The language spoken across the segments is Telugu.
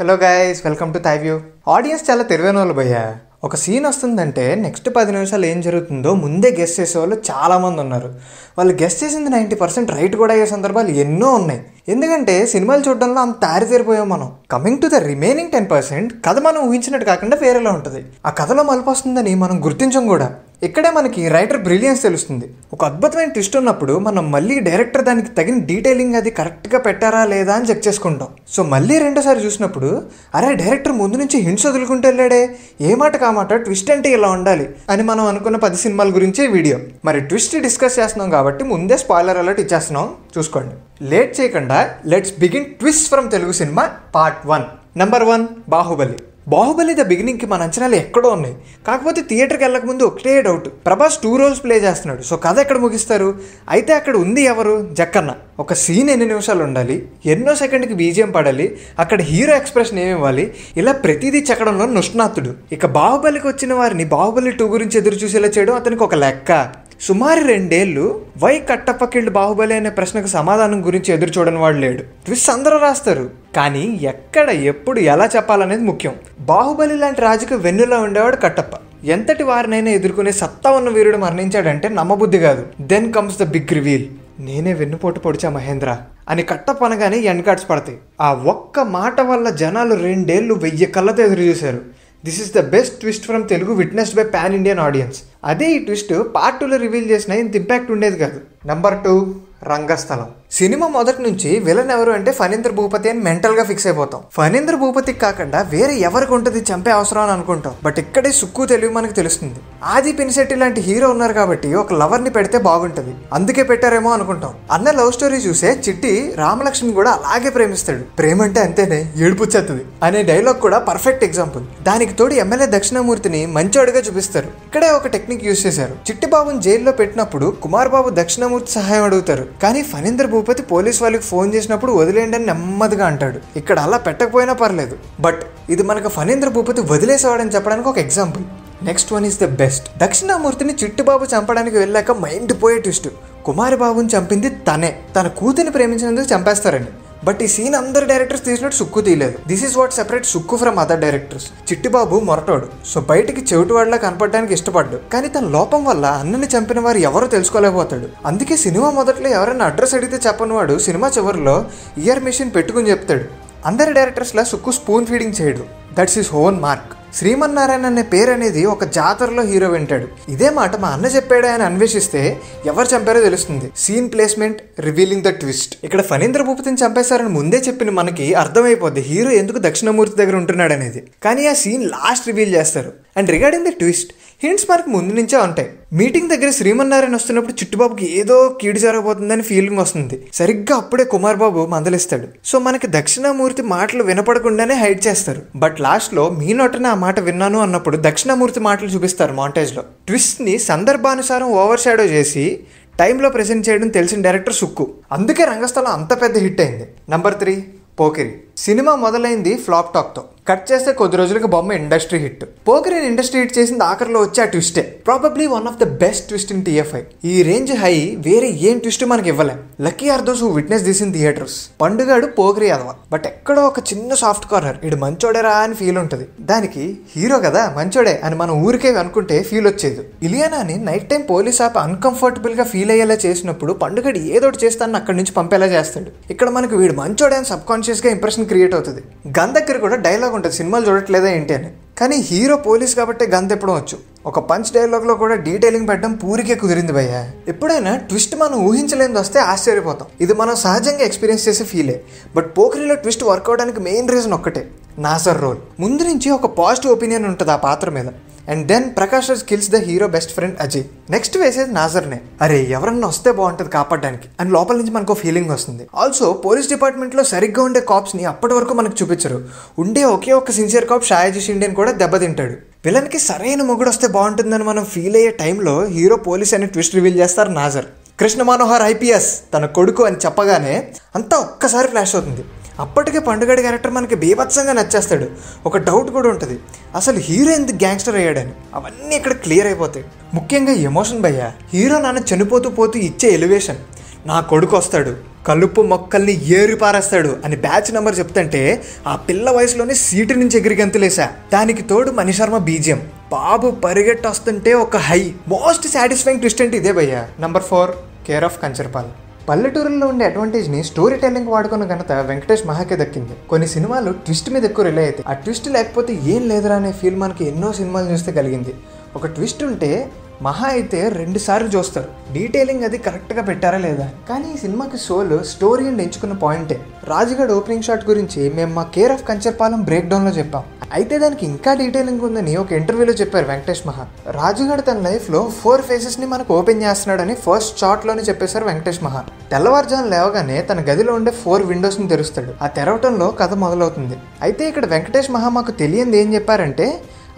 Hello guys welcome to thy view audience చాలా తెలివైన వాళ్ళు భయ్యా. ఒక సీన్ వస్తుందంటే నెక్స్ట్ పది నిమిషాలు ఏం జరుగుతుందో ముందే గెస్ట్ చేసే వాళ్ళు చాలామంది ఉన్నారు. వాళ్ళు గెస్ట్ చేసింది నైంటీ పర్సెంట్ రైట్ కూడా అయ్యే సందర్భాలు ఎన్నో ఉన్నాయి. ఎందుకంటే సినిమాలు చూడడంలో అంత ఆరితేరిపోయాం మనం. Coming to the remaining ten percent కథ మనం ఊహించినట్టు కాకుండా వేరేలా ఉంటుంది. ఆ కథలో మలుపు వస్తుందని మనం గుర్తించం కూడా. ఇక్కడే మనకి రైటర్ బ్రిలియన్స్ తెలుస్తుంది. ఒక అద్భుతమైన ట్విస్ట్ ఉన్నప్పుడు మనం మళ్ళీ డైరెక్టర్ దానికి తగిన డీటెయిలింగ్ అది కరెక్ట్గా పెట్టారా లేదా అని చెక్ చేసుకుంటాం. సో మళ్ళీ రెండోసారి చూసినప్పుడు అరే డైరెక్టర్ ముందు నుంచి హింట్స్ వదులుకుంటూ వెళ్ళాడే. ఏ మాట? కామాట ట్విస్ట్ అంటే ఇలా ఉండాలి అని మనం అనుకున్న పది సినిమాల గురించే వీడియో. మరి ట్విస్ట్ డిస్కస్ చేస్తున్నాం కాబట్టి ముందే స్పాయిలర్ అలర్ట్ ఇచ్చేస్తున్నాం. చూసుకోండి. లేట్ చేయకుండా let's begin twist from Telugu cinema part one number one Baahubali Baahubali the బిగినింగ్కి మన అంచనాలు ఎక్కడో ఉన్నాయి. కాకపోతే థియేటర్కి వెళ్ళకముందు ఒకటే doubt Prabhas two roles play చేస్తున్నాడు. సో కథ ఎక్కడ ముగిస్తారు? అయితే అక్కడ ఉంది ఎవరు? జక్కన్న. ఒక సీన్ ఎన్ని నిమిషాలు ఉండాలి? ఎన్నో సెకండ్కి బీజియం పడాలి? అక్కడ హీరో ఎక్స్ప్రెషన్ ఏమి ఇవ్వాలి? ఇలా ప్రతిదీ చెక్కడంలో నుష్ణాతుడు. ఇక బాహుబలికి వచ్చిన వారిని బాహుబలి టూ గురించి ఎదురు చూసేలా చేయడం అతనికి ఒక లెక్క. సుమారు రెండేళ్ళు వై కట్టప్పకిళ్ళు బాహుబలి అనే ప్రశ్నకు సమాధానం గురించి ఎదురు చూడని వాడు లేడు. ట్విస్ట్ అందరూ రాస్తారు. కానీ ఎక్కడ ఎప్పుడు ఎలా చెప్పాలనేది ముఖ్యం. బాహుబలి లాంటి రాజుకు వెన్నులో ఉండేవాడు కట్టప్ప. ఎంతటి వారినైనా ఎదుర్కొనే సత్తా ఉన్న వీరుడు మరణించాడంటే నమ్మబుద్ధి కాదు. Then comes the big reveal నేనే వెన్నుపోటు పొడిచా మహేంద్ర అని కట్టప్ప అనగానే ఎండ్ కార్డ్స్ పడతాయి. ఆ ఒక్క మాట వల్ల జనాలు రెండేళ్ళు వెయ్యి కళ్ళతో ఎదురు చూశారు. This is the best twist from Telugu witnessed by pan Indian audience అదే ఈ ట్విస్ట్ పార్ట్ టూలో రివీల్ చేసిన ఇంత ఇంపాక్ట్ ఉండేది కాదు. నంబర్ టూ రంగస్థలం. సినిమా మొదటి నుంచి విలన్ ఎవరు అంటే ఫణీంద్ర భూపతి అని మెంటల్గా ఫిక్స్ అయిపోతాం. ఫణీంద్ర భూపతికి కాకుండా వేరే ఎవరికి ఉంటుంది చంపే అవసరం అని అనుకుంటాం. బట్ ఇక్కడే సుక్కు తెలివి మనకు తెలుస్తుంది. ఆది పినిశెట్టి లాంటి హీరో ఉన్నారు కాబట్టి ఒక లవర్ని పెడితే బాగుంటది. అందుకే పెట్టారేమో అనుకుంటాం. అన్న లవ్ స్టోరీ చూసే చిట్టి రామలక్ష్మి కూడా అలాగే ప్రేమిస్తాడు. ప్రేమ అంటే అంతేనే ఏడుపుచ్చేస్తుంది అనే డైలాగ్ కూడా పర్ఫెక్ట్ ఎగ్జాంపుల్. దానికి తోడు ఎమ్మెల్యే దక్షిణామూర్తిని మంచోడుగా చూపిస్తారు. ఇక్కడే ఒక టెక్నిక్ యూజ్ చేశారు. చిట్టి బాబుని జైల్లో పెట్టినప్పుడు కుమార్ బాబు దక్షిణామూర్తి సహాయం అడుగుతారు. కానీ ఫణీంద్ర భూపతి పోలీస్ వాళ్ళకి ఫోన్ చేసినప్పుడు వదిలేయండి అని నెమ్మదిగా అంటాడు. ఇక్కడ అలా పెట్టకపోయినా పర్లేదు. బట్ ఇది మనకు ఫణీంద్ర భూపతి వదిలేసేవాడని చెప్పడానికి ఒక example. Next one is the best దక్షిణామూర్తిని Chittubabu చంపడానికి వెళ్ళాక మైండ్ పోయే ట్విస్ట్. కుమారి బాబుని చంపింది తనే. తన కూతుని ప్రేమించినందుకు చంపేస్తారండి. బట్ ఈ సీన్ అందరు డైరెక్టర్స్ తీసినట్టు సుక్కు తీయలేదు. This is what separate Sukku from other directors Chittibabu మొరటోడు. So బయటికి చెవిటివాడిలా కనపడడానికి ఇష్టపడ్డు. కానీ తన లోపం వల్ల అన్నని చంపిన వారు ఎవరో తెలుసుకోలేకపోతాడు. అందుకే సినిమా మొదట్లో ఎవరైనా అడ్రస్ అడిగితే చెప్పని వాడు సినిమా చివరిలో ఇయర్ మిషన్ పెట్టుకుని చెప్తాడు. అందరి డైరెక్టర్స్లా సుక్కు స్పూన్ ఫీడింగ్ చేయడు. That's is own mark Srimannarayana అనే పేరు అనేది ఒక జాతరలో హీరో వింటాడు. ఇదే మాట మా అన్న చెప్పాడే అని అన్వేషిస్తే ఎవరు చంపారో తెలుస్తుంది. Scene placement revealing the twist ఇక్కడ ఫణీంద్ర భూపతిని చంపేశారని ముందే చెప్పిన మనకి అర్థమైపోద్ది హీరో ఎందుకు దక్షిణమూర్తి దగ్గర ఉంటున్నాడు అనేది కానీ ఆ సీన్ లాస్ట్ రివీల్ చేస్తారు. And regarding the twist hints మనకు ముందు నుంచే ఉంటాయి. మీటింగ్ దగ్గర శ్రీమన్నారాయణ వస్తున్నప్పుడు చిట్టుబాబుకి ఏదో కీడు జరగబోతుందని ఫీలింగ్ వస్తుంది. సరిగ్గా అప్పుడే కుమార్ బాబు మందలిస్తాడు. సో మనకి దక్షిణామూర్తి మాటలు వినపడకుండానే హైడ్ చేస్తారు. బట్ లాస్ట్లో మీ నోటన ఆ మాట విన్నాను అన్నప్పుడు దక్షిణామూర్తి మాటలు చూపిస్తారు మాంటేజ్లో. ట్విస్ట్ని సందర్భానుసారం ఓవర్ షాడో చేసి టైంలో ప్రెజెంట్ చేయడం తెలిసిన డైరెక్టర్ సుక్కు. అందుకే రంగస్థలం అంత పెద్ద హిట్ అయింది. Number three Pokiri. సినిమా మొదలైంది ఫ్లాప్ టాక్తో. కట్ చేస్తే కొద్ది రోజులకు బొమ్మ ఇండస్ట్రీ హిట్. పోకిరిని ఇండస్ట్రీ హిట్ చేసింది ఆఖరిలో వచ్చే ఆ ట్విస్టే. Probably one of the best twist in TFI ఈ రేంజ్ హై వేరే ఏం ట్విస్ట్ మనకి ఇవ్వలేం. Lucky are those who witness this in theatres Pandugadu Pokiri అదవ but ఎక్కడో ఒక చిన్న సాఫ్ట్ కార్నర్ ఇడు మంచోడేరా అని ఫీల్ ఉంటుంది. దానికి హీరో కదా మంచోడే అని మనం ఊరికే అనుకుంటే ఫీల్ వచ్చేది. ఇలియానాని నైట్ టైం పోలీస్ ఆప్ అన్కంఫర్టబుల్గా ఫీల్ అయ్యేలా చేసినప్పుడు పండుగడు ఏదోటి చేస్తానని అక్కడి నుంచి పంపేలా చేస్తాడు. ఇక్కడ మనకు వీడు మంచోడే అని సబ్ కాన్షియస్గా ఇంప్రెషన్ క్రియేట్ అవుతుంది. గన్ దగ్గర కూడా డైలాగ్ ఉంటుంది. సినిమాలు చూడట్లేదా ఏంటి అని. కానీ హీరో పోలీస్ కాబట్టి గన్ తెప్పడం వచ్చు. ఒక పంచ్ డైలాగ్లో కూడా డీటెయిలింగ్ పెట్టడం పూరికే కుదిరింది భయ్య. ఎప్పుడైనా ట్విస్ట్ మనం ఊహించలేని వస్తే ఆశ్చర్యపోతాం. ఇది మనం సహజంగా ఎక్స్పీరియన్స్ చేసే ఫీలే బట్ పోకరీలో ట్విస్ట్ వర్క్ అవడానికి మెయిన్ రీజన్ ఒక్కటే. నాసర్ రోల్. ముందు నుంచి ఒక పాజిటివ్ ఒపీనియన్ ఉంటుంది ఆ పాత్ర మీద. And then Prakash Raj kills the hero best friend Ajay. Next వేసేది నాజర్నే అరే ఎవరన్నా వస్తే బాగుంటుంది కాపాడడానికి. అండ్ లోపల నుంచి మనకు ఫీలింగ్ వస్తుంది. ఆల్సో పోలీస్ డిపార్ట్మెంట్లో సరిగ్గా ఉండే కాప్స్ని అప్పటి వరకు మనకు చూపించరు. ఉండే ఒకే ఒక సిన్సియర్ కాప్ షాయాజీ షిండేని కూడా దెబ్బతింటాడు. విలన్కి సరైన మొగుడు వస్తే బాగుంటుందని మనం ఫీల్ అయ్యే టైంలో హీరో పోలీస్ అనే ట్విస్ట్ రివీల్ చేస్తారు నాజర్ కృష్ణ మనోహర్ ఐపీఎస్ తన కొడుకు అని చెప్పగానే అంతా ఒక్కసారి ఫ్లాష్ అవుతుంది. అప్పటికే పండుగడి క్యారెక్టర్ మనకి బీభత్సంగా నచ్చేస్తాడు. ఒక డౌట్ కూడా ఉంటుంది. అసలు హీరో ఎందుకు గ్యాంగ్స్టర్ అయ్యాడని. అవన్నీ ఇక్కడ క్లియర్ అయిపోతాయి. ముఖ్యంగా ఎమోషన్ భయ్య. హీరో నాన్న చనిపోతూ పోతూ ఇచ్చే ఎలివేషన్. నా కొడుకు వస్తాడు. కలుపు మొక్కల్ని ఏరి పారేస్తాడు అని బ్యాచ్ నెంబర్ చెప్తుంటే ఆ పిల్ల వయసులోనే సీటు నుంచి ఎగిరిగంతులేసా దానికి తోడు మణిశర్మ బీజియం. బాబు పరిగెట్టొస్తుంటే ఒక హై. మోస్ట్ సాటిస్ఫైయింగ్ ట్విస్ట్ అంటే ఇదే భయ్యా? Number four care of Kancharpal. పల్లెటూరులో ఉండే అడ్వాంటేజ్ని స్టోరీ టెల్లింగ్ వాడుకున్న ఘనత వెంకటేష్ మహాకే దక్కింది. కొన్ని సినిమాలు ట్విస్ట్ మీద ఎక్కువ రిలే అవుతాయి. ఆ ట్విస్ట్ లేకపోతే ఏం లేదురా అనే ఫీల్ మనకి ఎన్నో సినిమాలు చూస్తే కలిగింది. ఒక ట్విస్ట్ ఉంటే మహా అయితే రెండు సార్లు చూస్తారు. డీటెయిలింగ్ అది కరెక్ట్గా పెట్టారా లేదా? కానీ ఈ సినిమాకి సోల్ స్టోరీ అండ్ ఎంచుకున్న పాయింటే రాజుగడ్ ఓపెనింగ్ షాట్ గురించి మేము మా కేర్ ఆఫ్ కంచర్పాలెం బ్రేక్ డౌన్లో చెప్పాం. అయితే దానికి ఇంకా డీటెయిలింగ్ ఉందని ఒక ఇంటర్వ్యూలో చెప్పారు వెంకటేష్ మహా. రాజుగడ్ తన లైఫ్లో ఫోర్ ఫేసెస్ని మనకు ఓపెన్ చేస్తున్నాడని ఫస్ట్ షాట్లోనే చెప్పేశారు వెంకటేష్ మహా. తెల్లవారుజాము లేవగానే తన గదిలో ఉండే ఫోర్ విండోస్ని తెరుస్తాడు. ఆ తెరవటంలో కథ మొదలవుతుంది. అయితే ఇక్కడ వెంకటేష్ మహా మాకు తెలియంది ఏం చెప్పారంటే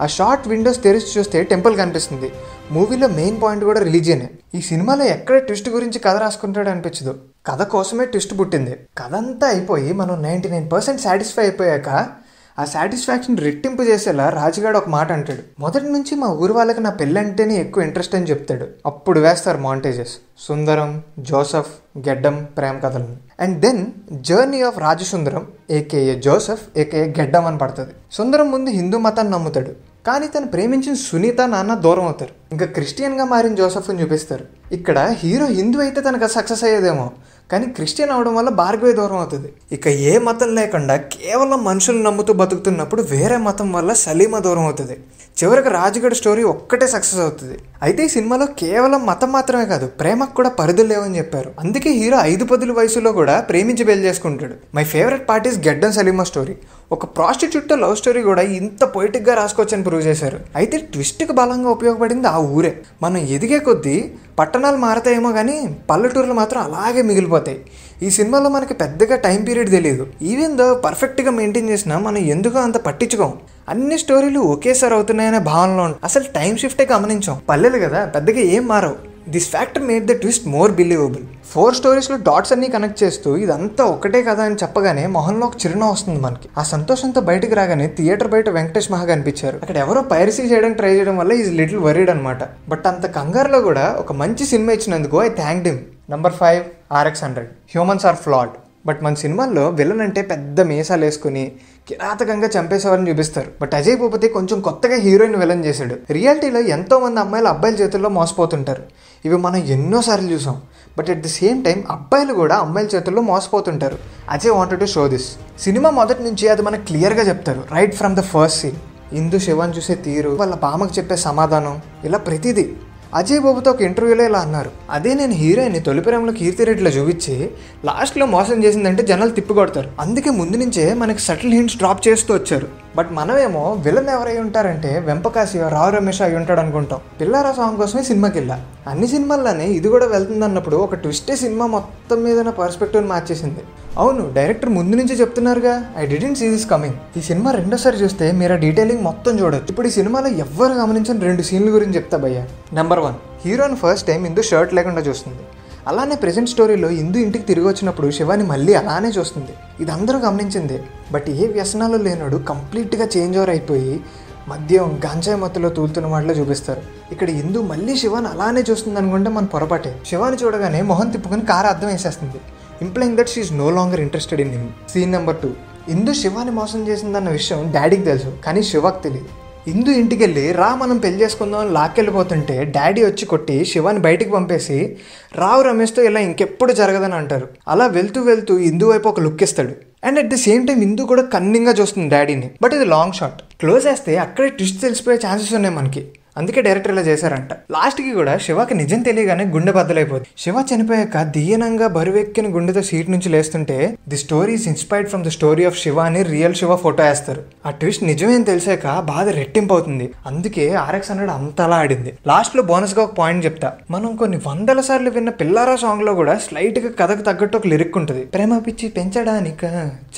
ఆ షార్ట్ విండోస్ తెరిచి చూస్తే టెంపుల్ కనిపిస్తుంది. మూవీలో మెయిన్ పాయింట్ కూడా రిలీజియనే. ఈ సినిమాలో ఎక్కడ ట్విస్ట్ గురించి కథ రాసుకుంటాడు అనిపించదు. కథ కోసమే ట్విస్ట్ పుట్టింది. కథ అంతా అయిపోయి మనం నైంటీ నైన్ పర్సెంట్ సాటిస్ఫై అయిపోయాక ఆ సాటిస్ఫాక్షన్ రెట్టింపు చేసేలా రాజుగాడు ఒక మాట అంటాడు. మొదటి నుంచి మా ఊరు వాళ్ళకి నా పెళ్ళంటేనే ఎక్కువ ఇంట్రెస్ట్ అని చెప్తాడు. అప్పుడు వేస్తారు మాంటేజెస్. సుందరం జోసఫ్ గెడ్డం ప్రేమ కథలను. And then journey of Rajasundaram AKA Joseph AKA Gaddam అని పడుతుంది. సుందరం ముందు హిందూ మతాన్ని నమ్ముతాడు. కానీ తను ప్రేమించిన సునీత నాన్న దూరం అవుతారు. ఇంకా క్రిస్టియన్గా మారిన జోసఫ్ని చూపిస్తారు. ఇక్కడ హీరో హిందూ అయితే తనకు సక్సెస్ అయ్యేదేమో. కానీ క్రిస్టియన్ అవడం వల్ల భార్గవే దూరం అవుతుంది. ఇక ఏ మతం లేకుండా కేవలం మనుషులు నమ్ముతూ బతుకుతున్నప్పుడు వేరే మతం వల్ల సలీమా దూరం అవుతుంది. చివరికి రాజుగడ స్టోరీ ఒక్కటే సక్సెస్ అవుతుంది. అయితే ఈ సినిమాలో కేవలం మతం మాత్రమే కాదు ప్రేమకు కూడా పరిధులు లేవని చెప్పారు. అందుకే హీరో ఐదు పదుల వయసులో కూడా ప్రేమించి పెళ్ళి చేసుకుంటాడు. My favourite part is Gaddam Salima story. ఒక ప్రాస్టిట్యూట్తో లవ్ స్టోరీ కూడా ఇంత పొయిటిక్గా రాసుకోవచ్చని ప్రూవ్ చేశారు. అయితే ట్విస్ట్కి బలంగా ఉపయోగపడింది ఆ ఊరే. మనం ఎదిగే కొద్దీ పట్టణాలు మారతాయేమో కానీ పల్లెటూర్లు మాత్రం అలాగే మిగిలిపోతాయి. ఈ సినిమాలో మనకి పెద్దగా టైం పీరియడ్ తెలియదు ఈవెన్ దో పర్ఫెక్ట్గా మెయింటైన్ చేసినా మనం ఎందుకో అంత పట్టించుకోం. అన్ని స్టోరీలు ఒకేసారి అవుతున్నాయనే భావనలో అసలు టైం షిఫ్టే గమనించాం. పల్లెలు కదా పెద్దగా ఏం మారవు. This factor made the twist more believable four స్టోరీస్లో dots అన్ని కనెక్ట్ చేస్తూ ఇదంతా ఒకటే కదా అని చెప్పగానే మొహంలో ఒక చిరునవ్వు వస్తుంది మనకి. ఆ సంతోషంతో బయటకు రాగానే థియేటర్ బయట వెంకటేష్ మహా కనిపించారు అక్కడ ఎవరో పైరసీ చేయడానికి ట్రై చేయడం వల్ల ఈజ్ లిటిల్ వరీడ్ అనమాట బట్ అంత కంగారులో కూడా ఒక మంచి సినిమా ఇచ్చినందుకు I thank them number five RX hundred humans are flawed but మన సినిమాల్లో విలన్ అంటే పెద్ద మీసాలు వేసుకుని కిరాతకంగా చంపేసేవారని చూపిస్తారు. బట్ అజయ్ భూపతి కొంచెం కొత్తగా హీరోయిన్ విలన్ చేశాడు. రియాలిటీలో ఎంతో మంది అమ్మాయిలు అబ్బాయిల చేతుల్లో మోసపోతుంటారు. ఇవి మనం ఎన్నోసార్లు చూసాం. But at the same time అబ్బాయిలు కూడా అమ్మాయిల చేతుల్లో మోసపోతుంటారు. Ajay wanted to show this cinema మొదటి నుంచి అది మనకు క్లియర్గా చెప్తారు. Right from the first scene Indu Shivan చూసే తీరు వాళ్ళ బామకు చెప్పే సమాధానం ఇలా ప్రతిదీ. అజయ్ బాబుతో ఒక ఇంటర్వ్యూలో ఇలా అన్నారు. అదే నేను హీరోయిన్ తొలి ప్రేమలో కీర్తి రెడ్డిలో చూపించి లాస్ట్లో మోసం చేసిందంటే జనాలు తిప్పికొడతారు. అందుకే ముందు నుంచే మనకి సటిల్ హింట్స్ డ్రాప్ చేస్తూ వచ్చారు. బట్ మనమేమో విలన్ ఎవరై ఉంటారంటే వెంపకాశియో రావు రమేష్ అయి ఉంటాడు అనుకుంటాం. పిల్లారా సాంగ్ కోసమే సినిమాకి వెళ్ళా. అన్ని సినిమాల్లోనే ఇది కూడా వెళ్తుంది అన్నప్పుడు ఒక ట్విస్టే సినిమా మొత్తం మీద నా పర్స్పెక్టివ్ మార్చేసింది. అవును డైరెక్టర్ ముందు నుంచి చెప్తున్నారుగా. I didn't see this coming ఈ సినిమా రెండోసారి చూస్తే మీరు ఆ డీటెయిలింగ్ మొత్తం చూడొచ్చు. ఇప్పుడు ఈ సినిమాలో ఎవ్వరు గమనించిన రెండు సీన్ల గురించి చెప్తా భయ్య. నెంబర్ వన్ హీరోని ఫస్ట్ టైం ఇందు షర్ట్ లేకుండా చూస్తుంది. అలానే ప్రజెంట్ స్టోరీలో ఇందు ఇంటికి తిరిగి వచ్చినప్పుడు శివాని మళ్ళీ అలానే చూస్తుంది. ఇది అందరూ గమనించింది. బట్ ఏ వ్యసనాలు లేనాడు కంప్లీట్గా చేంజ్ ఓవర్ అయిపోయి మద్యం గంజాయి మత్తులో తూలుతున్న వాటిలో చూపిస్తారు. ఇక్కడ ఇందు మళ్ళీ శివాని అలానే చూస్తుంది అనుకుంటే మన పొరపాటే. శివాని చూడగానే మొహం తిప్పుకొని కారు అర్థం వేసేస్తుంది. Implying that she no longer interested in him scene number two Indu Shivani మోసం చేసిందన్న విషయం డాడీకి తెలుసు కానీ శివకు తెలియదు ఇందు ఇంటికి వెళ్ళి రా మనం పెళ్ళి చేసుకుందాం అని లాక్కెళ్ళిపోతుంటే డాడీ వచ్చి కొట్టి శివాని బయటికి పంపేసి రావు రమేష్తో ఇలా ఇంకెప్పుడు జరగదని అంటారు. అలా వెళ్తూ వెళ్తూ ఇందు వైపు ఒక లుక్ ఇస్తాడు. And at the same time Indu కూడా కన్నింగ్గా చూస్తుంది డాడీని. బట్ ఇది లాంగ్ షాట్ క్లోజ్ చేస్తే అక్కడే ట్విస్ట్ తెలిసిపోయే ఛాన్సెస్ ఉన్నాయి మనకి. అందుకే డైరెక్టర్ ఇలా చేశారంట. లాస్ట్కి కూడా శివకి నిజం తెలియగానే గుండె బద్దలైపోతుంది శివ చనిపోయాక దీయనంగా బరువెక్కిన గుండెతో సీట్ నుంచి లేస్తుంటే the story is inspired from the story of Shiva అని రియల్ శివ ఫోటో వేస్తారు. ఆ ట్విస్ట్ నిజమేం తెలిసాక బాధ రెట్టింపు అవుతుంది అందుకే ఆర్ఎక్స్ హండ్రెడ్ అంతలా ఆడింది. లాస్ట్లో బోనస్గా ఒక పాయింట్ చెప్తా. మనం కొన్ని వందల సార్లు విన్న పిల్లారా సాంగ్లో కూడా స్లైట్గా కథకు తగ్గట్టు ఒక లిరిక్ ఉంటుంది. ప్రేమ పిచ్చి పెంచడానిక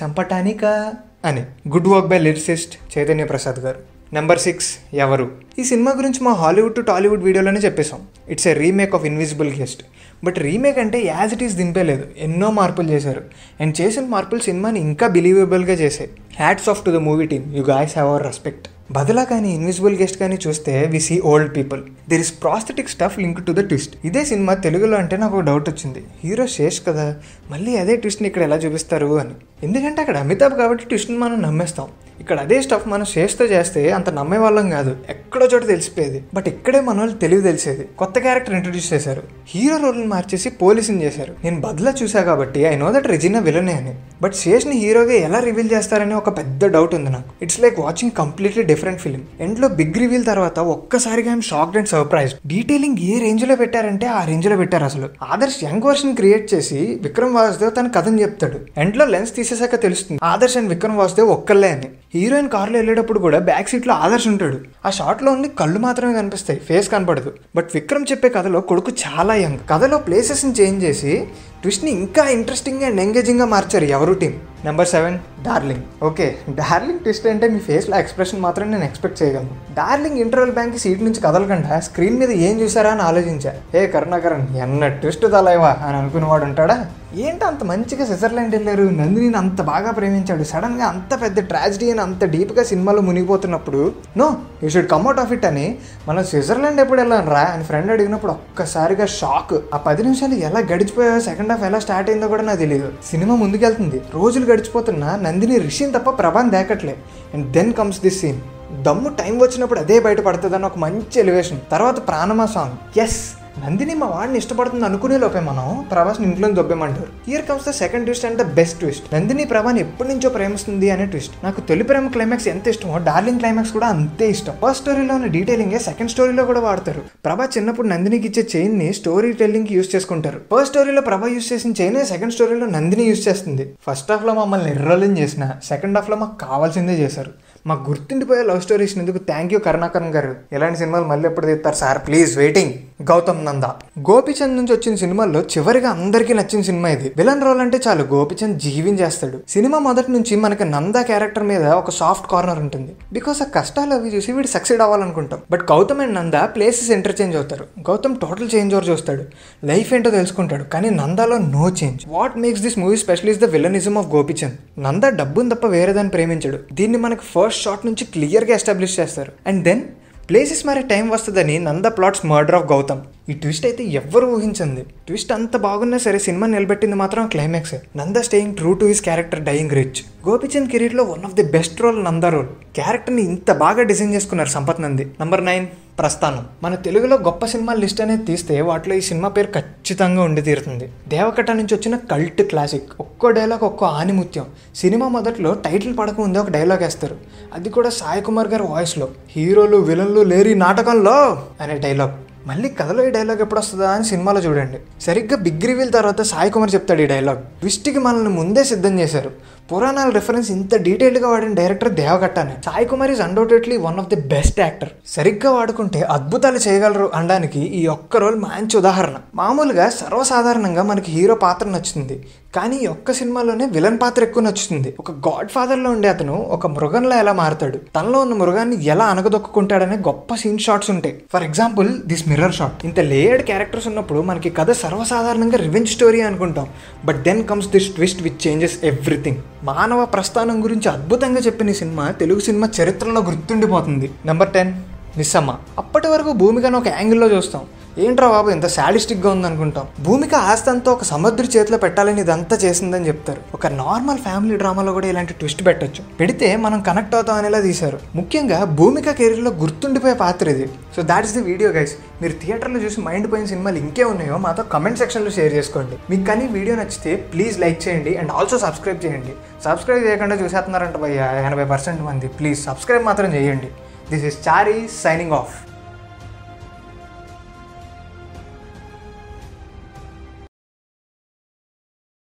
చంపటానిక అని. Good work by lyricist Chaitanya Prasad garu. Number six ఎవరు? ఈ సినిమా గురించి మా హాలీవుడ్ టు టాలీవుడ్ వీడియోలోనే చెప్పేశాం. It's a remake of invisible guest but remake అంటే యాజ్ ఇట్ ఈస్ దింపేలేదు ఎన్నో మార్పులు చేశారు. అండ్ చేసిన మార్పులు సినిమాని ఇంకా బిలీవబుల్గా చేసాయి hats off to the movie team you guys have our respect బదులా కానీ ఇన్విజిబుల్ గెస్ట్ కానీ చూస్తే we see old people there is prosthetic stuff link to the twist ఇదే సినిమా తెలుగులో అంటే నాకు ఒక డౌట్ వచ్చింది. హీరో శేష్ కదా మళ్ళీ అదే ట్విస్ట్ని ఇక్కడ ఎలా చూపిస్తారు అని. ఎందుకంటే అక్కడ అమితాబ్ కాబట్టి ట్విస్ట్ని మనం నమ్మేస్తాం. ఇక్కడ అదే స్టఫ్ మనం శేష్తో చేస్తే అంత నమ్మే వాళ్ళం కాదు. ఎక్కడో చోట తెలిసిపోయేది. బట్ ఇక్కడే మన వాళ్ళు తెలివి తెలిసేది. కొత్త క్యారెక్టర్ ఇంట్రొడ్యూస్ చేశారు. హీరో రోల్ని మార్చేసి పోలీసుని చేశారు. నేను బదులా చూసా కాబట్టి ఐ నో దట్ రెజినా విలనే అని. బట్ శేష్ని హీరోగా ఎలా రివీల్ చేస్తారని ఒక పెద్ద డౌట్ ఉంది నాకు. It's like watching completely different film ఎండ్లో బిగ్ రివీల్ తర్వాత ఒక్కసారిగా I'm shocked and surprise detailing ఏ రేంజ్లో పెట్టారంటే ఆ రేంజ్లో పెట్టారు అసలు. ఆదర్శ్ యంగ్ వర్షన్ క్రియేట్ చేసి విక్రమ్ వాసుదేవ్ తన కథను చెప్తాడు. ఎండ్లో లెన్స్ తీసేసాక తెలుస్తుంది. ఆదర్శ్ అండ్ విక్రమ్ వాసుదేవ్ ఒక్కళ్ళే అని. హీరోయిన్ కార్లో వెళ్ళేటప్పుడు కూడా బ్యాక్ సీట్లో ఆదర్శ్ ఉంటాడు. ఆ షాట్లో ఓన్లీ కళ్ళు మాత్రమే కనిపిస్తాయి. ఫేస్ కనపడదు. బట్ విక్రమ్ చెప్పే కథలో కొడుకు చాలా యంగ్ కథలో ప్లేసెస్ని చేంజ్ చేసి ట్విస్ట్ని ఇంకా ఇంట్రెస్టింగ్ అండ్ ఎంగేజింగ్గా మార్చారు ఎవరు team number seven darling okay darling twist అంటే మీ ఫేస్లో ఎక్స్ప్రెషన్ మాత్రం నేను ఎక్స్పెక్ట్ చేయగలను. డార్లింగ్ ఇంటర్వెల్ బ్యాంక్ సీట్ నుంచి కదలకుండా స్క్రీన్ మీద ఏం చూసారా అని ఆలోచించా. ఏ కరుణాకరణ్ ఎన్న ట్విస్ట్ తలైవా అని అనుకునేవాడు ఉంటాడా? ఏంటి అంత మంచిగా స్విట్జర్లాండ్ వెళ్ళారు? నందిని అంత బాగా ప్రేమించాడు. సడన్గా అంత పెద్ద ట్రాజిడీ అని అంత డీప్గా సినిమాలో మునిగిపోతున్నప్పుడు no you should come out of it అని మనం స్విట్జర్లాండ్ ఎప్పుడు వెళ్ళాను రా అని ఫ్రెండ్ అడిగినప్పుడు ఒక్కసారిగా షాక్ ఆ పది నిమిషాలు ఎలా గడిచిపోయా సెకండ్ హాఫ్ ఎలా స్టార్ట్ అయిందో కూడా నాకు తెలియదు సినిమా ముందుకెళ్తుంది. రోజులు గడిచిపోతున్న నందిని రిషిని తప్ప ప్రభాన్ దేకట్లే. And then comes this scene దమ్ము టైం వచ్చినప్పుడు అదే బయటపడుతుంది అని ఒక మంచి ఎలివేషన్. తర్వాత ప్రాణమా సాంగ్. ఎస్ నందిని మా వాడిని ఇష్టపడుతుంది అనుకునే లోపే మనం ప్రభాస్ని ఇంట్లో దొబ్బేమంటారు here comes the second twist and the best twist Nandini ప్రభాని ఎప్పటి నుంచో ప్రేమిస్తుంది అనే ట్విస్ట్ నాకు తొలి ప్రేమ క్లైమాక్స్ ఎంత ఇష్టమో డార్లింగ్ క్లైమాక్స్ కూడా అంతే ఇష్టం. ఫస్ట్ స్టోరీలో ఉన్న డీటెయిలింగ్ సెకండ్ స్టోరీలో కూడా వాడతారు. ప్రభా చిన్నప్పుడు నందినికి ఇచ్చే చైన్ని స్టోరీ టెల్లింగ్కి యూస్ చేసుకుంటారు. ఫస్ట్ స్టోరీలో ప్రభా యూస్ చేసిన చైన్ సెకండ్ స్టోరీలో నందిని యూస్ చేస్తుంది. ఫస్ట్ హాఫ్లో మమ్మల్ని నిర్రలం చేసిన సెకండ్ హాఫ్లో మాకు కావాల్సిందే చేశారు. మాకు గుర్తుండిపోయే లవ్ స్టోరీస్ ఎందుకు? Thank you Karunakaran garu. ఇలాంటి సినిమాలు మళ్ళీ ఎప్పుడు తీస్తారు? Sir please waiting Gautham Nanda. Gopichand నుంచి వచ్చిన సినిమాల్లో చివరిగా అందరికీ నచ్చిన సినిమా ఇది. విలన్ రోల్ అంటే చాలు గోపిచంద్ జీవించేస్తాడు. సినిమా మొదటి నుంచి మనకి నంద క్యారెక్టర్ మీద ఒక సాఫ్ట్ కార్నర్ ఉంటుంది. బికాస్ ఆ కష్టాలు అవి చూసి వీడు succeed అవ్వాలనుకుంటాం. But Gautham and Nanda places interchange అవుతారు. గౌతమ్ టోటల్ చేంజ్ ఓవర్ చూస్తాడు. లైఫ్ ఏంటో తెలుసుకుంటాడు. కానీ నందాలో no change what makes this movie special is the villainism of Gopichand. Nanda డబ్బుని తప్ప వేరే దాన్ని ప్రేమించడు. దీన్ని మనకి ఫస్ట్ షాట్ నుంచి క్లియర్గా ఎస్టాబ్లిష్ చేస్తారు. అండ్ దెన్ ప్లేసెస్ మారే టైం వస్తుందని Nanda plots murder of Gautham. ఈ ట్విస్ట్ అయితే ఎవ్వరు ఊహించింది. ట్విస్ట్ అంత బాగున్నా సరే సినిమా నిలబెట్టింది మాత్రం climax Nanda staying true to his character dying rich Gopichand కెరీర్లో one of the best role Nanda role క్యారెక్టర్ని ఇంత బాగా డిజైన్ చేసుకున్నారు సంపత్ నంది. నంబర్ నైన్ ప్రస్థానం. మన తెలుగులో గొప్ప సినిమా లిస్ట్ అనేది తీస్తే వాటిలో ఈ సినిమా పేరు ఖచ్చితంగా ఉండి తీరుతుంది. దేవకట నుంచి వచ్చిన కల్ట్ క్లాసిక్. ఒక్కో డైలాగ్ ఒక్కో ఆనిముత్యం. సినిమా మొదట్లో టైటిల్ పడకముందే ఒక డైలాగ్ వేస్తారు. అది కూడా సాయి కుమార్ గారి వాయిస్లో. హీరోలు విలన్లు లేరి నాటకంలో అనే డైలాగ్. మళ్ళీ కథలో ఈ డైలాగ్ ఎప్పుడు వస్తుందా అని సినిమాలో చూడండి. సరిగ్గా బిగ్ రివీల్ తర్వాత సాయి కుమార్ చెప్తాడు ఈ డైలాగ్ ట్విస్ట్కి మనల్ని ముందే సిద్ధం చేశారు. పురాణాల రిఫరెన్స్ ఇంత డీటెయిల్గా వాడిన director దేవగట్టానే Sai Kumar is undoubtedly one of the best actor సరిగ్గా వాడుకుంటే అద్భుతాలు చేయగలరు అనడానికి ఈ ఒక్క రోల్ మంచి ఉదాహరణ. మామూలుగా సర్వసాధారణంగా మనకి హీరో పాత్ర నచ్చుతుంది. కానీ ఈ ఒక్క సినిమాలోనే విలన్ పాత్ర ఎక్కువ నచ్చుతుంది. ఒక గాడ్ ఫాదర్లో ఉండే అతను ఒక మృగంలో ఎలా మారుతాడు? తనలో ఉన్న మృగాన్ని ఎలా అనగదొక్కుంటాడనే గొప్ప సీన్ షాట్స్ ఉంటాయి. For example this mirror shot ఇంత లేయర్డ్ క్యారెక్టర్స్ ఉన్నప్పుడు మనకి కథ సర్వసాధారణంగా రివెంజ్ స్టోరీ అనుకుంటాం. But then comes this twist which changes everything మానవ ప్రస్థానం గురించి అద్భుతంగా చెప్పిన సినిమా తెలుగు సినిమా చరిత్రలో గుర్తుండిపోతుంది. నెంబర్ టెన్ మిస్సమ్మ అప్పటి వరకు భూమికను ఒక యాంగిల్లో చూస్తాం. ఏంట్రా బాబు ఎంత శాడిస్టిక్గా ఉందనుకుంటాం. భూమిక ఆస్తంతో ఒక సముద్ర చేతిలో పెట్టాలని ఇదంతా చేసిందని చెప్తారు. ఒక నార్మల్ ఫ్యామిలీ డ్రామాలో కూడా ఇలాంటి ట్విస్ట్ పెట్టొచ్చు. పెడితే మనం కనెక్ట్ అవుతాం అనేలా తీశారు. ముఖ్యంగా భూమిక కెరీర్లో గుర్తుండిపోయే పాత్ర ఇది. So that is the video guys మీరు థియేటర్లో చూసి మైండ్ పోయిన సినిమాలు ఇంకే ఉన్నాయో మాతో కమెంట్ సెక్షన్లో షేర్ చేసుకోండి. మీకు కానీ వీడియో నచ్చితే ప్లీజ్ లైక్ చేయండి అండ్ ఆల్సో సబ్స్క్రైబ్ చేయండి. సబ్స్క్రైబ్ చేయకుండా చూసేస్తున్నారంట భయ్య ఎనభై పర్సెంట్ మంది. ప్లీజ్ సబ్స్క్రైబ్ మాత్రం చేయండి. This is Chari signing off